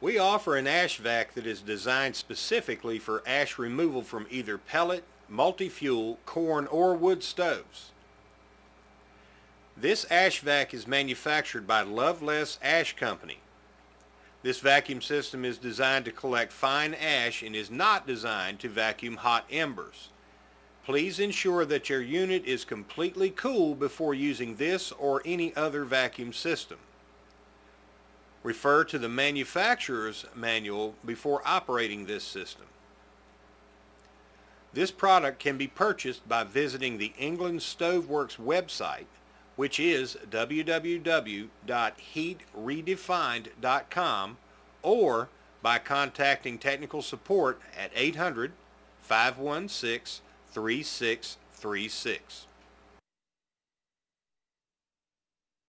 We offer an ash vac that is designed specifically for ash removal from either pellet, multi-fuel, corn, or wood stoves. This ash vac is manufactured by Loveless Ash Company. This vacuum system is designed to collect fine ash and is not designed to vacuum hot embers. Please ensure that your unit is completely cool before using this or any other vacuum system. Refer to the manufacturer's manual before operating this system. This product can be purchased by visiting the England Stoveworks website, which is www.heatredefined.com, or by contacting technical support at 800 516 3636.